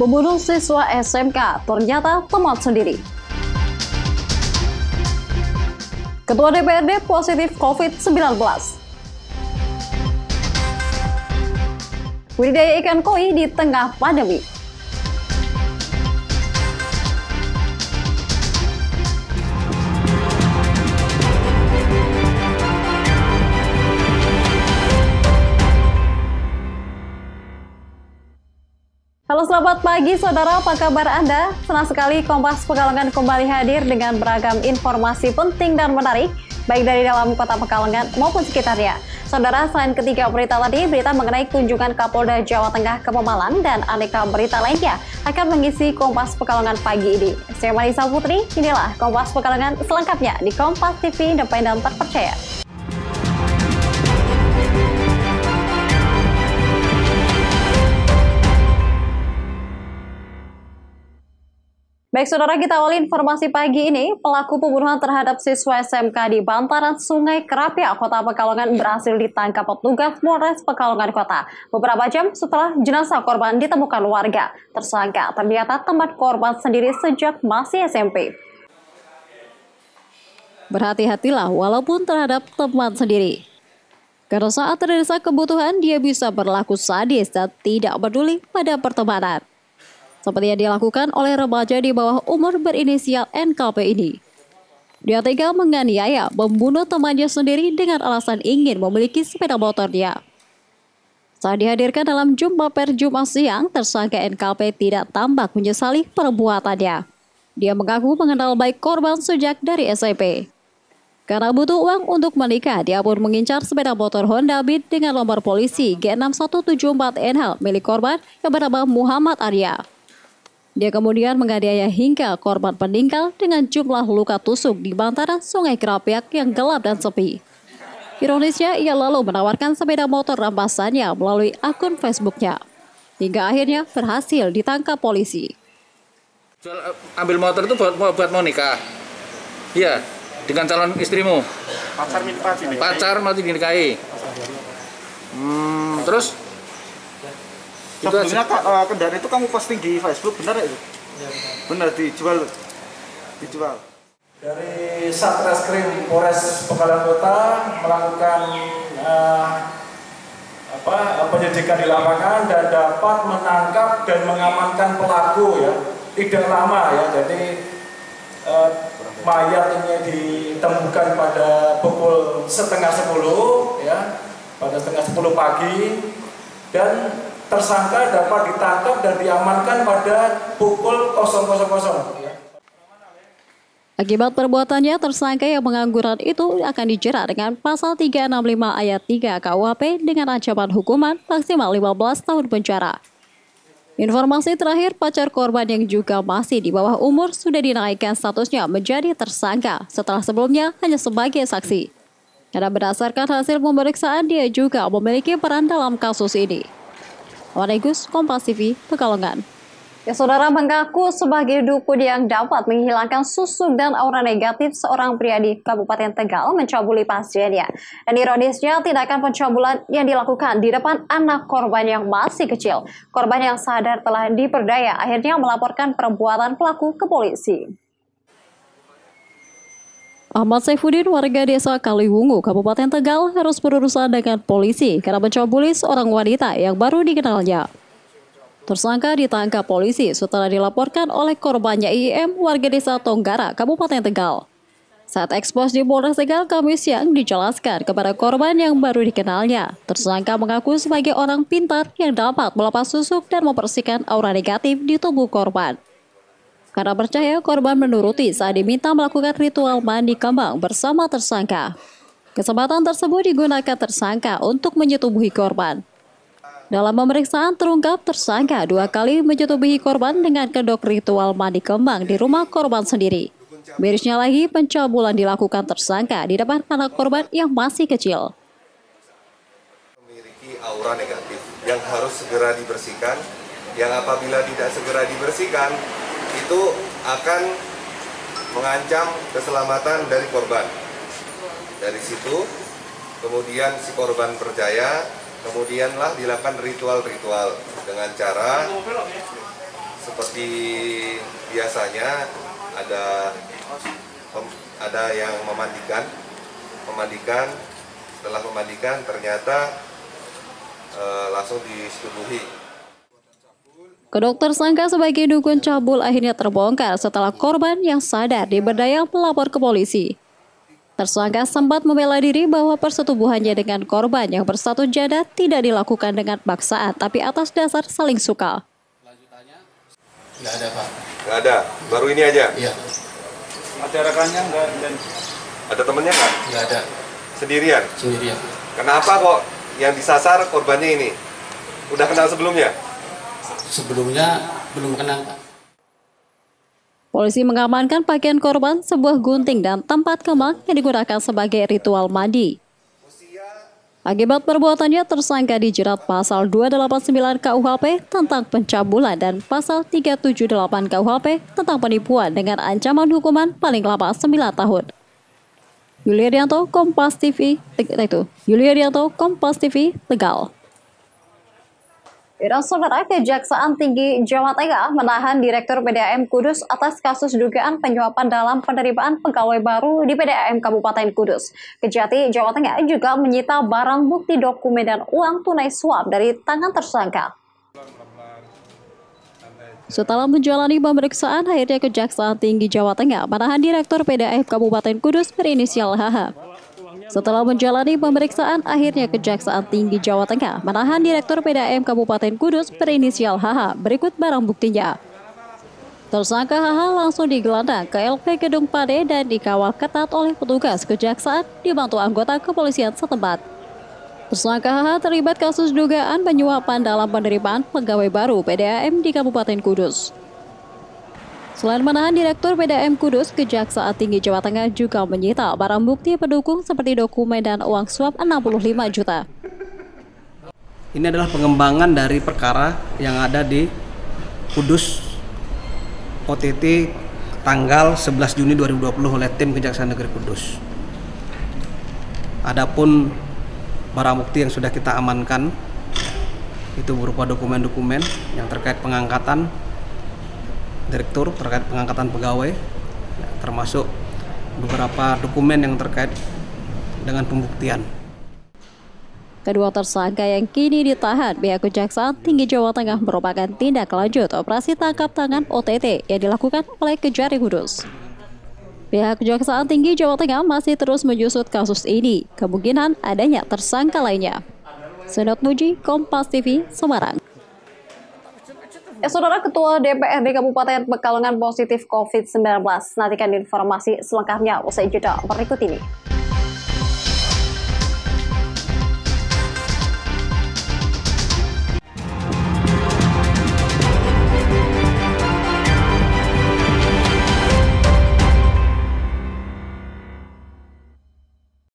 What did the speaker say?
membunuh siswa SMK ternyata teman sendiri. Ketua DPRD positif COVID-19. Budidaya ikan koi di tengah pandemi. Selamat pagi saudara, apa kabar Anda? Senang sekali Kompas Pekalongan kembali hadir dengan beragam informasi penting dan menarik, baik dari dalam kota Pekalongan maupun sekitarnya. Saudara, selain ketiga berita tadi, berita mengenai kunjungan Kapolda Jawa Tengah ke Pemalang dan aneka berita lainnya akan mengisi Kompas Pekalongan pagi ini. Saya Marisa Putri, inilah Kompas Pekalongan selengkapnya di Kompas TV Independen Terpercaya. Baik saudara kita awali informasi pagi ini, pelaku pembunuhan terhadap siswa SMK di bantaran Sungai Kerapia, Kota Pekalongan berhasil ditangkap petugas Polres Pekalongan Kota. Beberapa jam setelah jenazah korban ditemukan warga, tersangka ternyata tempat korban sendiri sejak masih SMP. Berhati-hatilah walaupun terhadap teman sendiri. Karena saat terdesak kebutuhan, dia bisa berlaku sadis dan tidak peduli pada pertemanan seperti yang dilakukan oleh remaja di bawah umur berinisial NKP ini. Dia tega menganiaya, membunuh temannya sendiri dengan alasan ingin memiliki sepeda motornya. Saat dihadirkan dalam jumpa per Jumat siang, tersangka NKP tidak tampak menyesali perbuatannya. Dia mengaku mengenal baik korban sejak dari SMP. Karena butuh uang untuk menikah, dia pun mengincar sepeda motor Honda Beat dengan nomor polisi G6174NH milik korban yang bernama Muhammad Arya. Dia kemudian menganiaya hingga korban meninggal dengan jumlah luka tusuk di bantaran sungai Kerapiak yang gelap dan sepi. Ironisnya, ia lalu menawarkan sepeda motor rampasannya melalui akun Facebooknya. Hingga akhirnya berhasil ditangkap polisi. Jual, ambil motor itu buat, buat mau nikah? Iya, dengan calon istrimu? Pacar minta dinikahi. Pacar mau dinikahi? Hmm, terus Sebelumnya kak, uh, kendaraan itu kamu posting di Facebook, benar ya itu? Benar, dijual dijual. Dari Satreskrim Polres Pekalongan Kota melakukan uh, apa penyidikan di lapangan dan dapat menangkap dan mengamankan pelaku ya. Tidak lama ya. Jadi uh, mayat ini ditemukan pada pukul setengah sepuluh ya. Pada setengah sepuluh pagi. Dan tersangka dapat ditangkap dan diamankan pada pukul 000. Akibat perbuatannya, tersangka yang pengangguran itu akan dijerat dengan pasal 365 ayat 3 KUHP dengan ancaman hukuman maksimal 15 tahun penjara. Informasi terakhir, pacar korban yang juga masih di bawah umur sudah dinaikkan statusnya menjadi tersangka setelah sebelumnya hanya sebagai saksi. Karena berdasarkan hasil pemeriksaan, dia juga memiliki peran dalam kasus ini. Waregus, Kompas TV, Pekalongan. Ya, saudara mengaku sebagai dukun yang dapat menghilangkan susuk dan aura negatif seorang pria di Kabupaten Tegal mencabuli pasiennya. Dan ironisnya, tindakan pencabulan yang dilakukan di depan anak korban yang masih kecil. Korban yang sadar telah diperdaya akhirnya melaporkan perbuatan pelaku ke polisi. Ahmad Saifuddin, warga desa Kaliwungu, Kabupaten Tegal, harus berurusan dengan polisi karena mencabuli seorang wanita yang baru dikenalnya. Tersangka ditangkap polisi setelah dilaporkan oleh korbannya IM warga desa Tonggara, Kabupaten Tegal. Saat ekspos di Polres Tegal Kamis siang dijelaskan kepada korban yang baru dikenalnya, tersangka mengaku sebagai orang pintar yang dapat melepas susuk dan membersihkan aura negatif di tubuh korban. Karena percaya korban menuruti saat diminta melakukan ritual mandi kembang bersama tersangka. Kesempatan tersebut digunakan tersangka untuk menyetubuhi korban. Dalam pemeriksaan terungkap tersangka dua kali menyetubuhi korban dengan kedok ritual mandi kembang di rumah korban sendiri. Mirisnya lagi pencabulan dilakukan tersangka di depan anak korban yang masih kecil. Memiliki aura negatif yang harus segera dibersihkan, yang apabila tidak segera dibersihkan itu akan mengancam keselamatan dari korban. Dari situ, kemudian si korban percaya, kemudianlah dilakukan ritual-ritual dengan cara seperti biasanya ada ada yang memandikan, memandikan, setelah memandikan ternyata eh, langsung disetubuhi. Kedok tersangka sebagai dukun cabul akhirnya terbongkar setelah korban yang sadar diberdaya melapor ke polisi. Tersangka sempat membela diri bahwa persetubuhannya dengan korban yang berstatus janda tidak dilakukan dengan paksaan tapi atas dasar saling suka. Nggak ada pak. Nggak ada, baru ini aja. Iya, Ada rekannya enggak dan Ada temennya nggak? nggak ada. Sendirian. Sendirian. Kenapa kok yang disasar korbannya ini? Udah kenal sebelumnya? Sebelumnya belum kenal. Polisi mengamankan pakaian korban, sebuah gunting dan tempat kemang yang digunakan sebagai ritual mandi. Akibat perbuatannya, tersangka dijerat pasal 289 KUHP tentang pencabulan dan pasal 378 KUHP tentang penipuan dengan ancaman hukuman paling lama 9 tahun. Yulianto, Kompas TV, itu. Kompas TV, Tegal. Dan saudara Kejaksaan Tinggi Jawa Tengah menahan Direktur PDAM Kudus atas kasus dugaan penyuapan dalam penerimaan pegawai baru di PDAM Kabupaten Kudus. Kejati Jawa Tengah juga menyita barang bukti dokumen dan uang tunai suap dari tangan tersangka. Setelah menjalani pemeriksaan, akhirnya Kejaksaan Tinggi Jawa Tengah menahan Direktur PDAM Kabupaten Kudus berinisial HH. Setelah menjalani pemeriksaan, akhirnya Kejaksaan Tinggi Jawa Tengah menahan Direktur PDAM Kabupaten Kudus berinisial HH berikut barang buktinya. Tersangka HH langsung digelandang ke LP Gedung Pade dan dikawal ketat oleh petugas kejaksaan dibantu anggota kepolisian setempat. Tersangka HH terlibat kasus dugaan penyuapan dalam penerimaan pegawai baru PDAM di Kabupaten Kudus. Selain menahan Direktur PDAM Kudus, Kejaksaan Tinggi Jawa Tengah juga menyita barang bukti pendukung seperti dokumen dan uang suap 65 juta. Ini adalah pengembangan dari perkara yang ada di Kudus OTT tanggal 11 Juni 2020 oleh tim Kejaksaan Negeri Kudus. Adapun barang bukti yang sudah kita amankan itu berupa dokumen-dokumen yang terkait pengangkatan direktur terkait pengangkatan pegawai ya, termasuk beberapa dokumen yang terkait dengan pembuktian. Kedua tersangka yang kini ditahan pihak Kejaksaan Tinggi Jawa Tengah merupakan tindak lanjut operasi tangkap tangan OTT yang dilakukan oleh Kejari Kudus. Pihak Kejaksaan Tinggi Jawa Tengah masih terus menyusut kasus ini, kemungkinan adanya tersangka lainnya. Senot Muji, Kompas TV, Semarang. Ya, Saudara Ketua DPRD Kabupaten Pekalongan positif COVID-19. Nantikan informasi selengkapnya usai jeda berikut ini.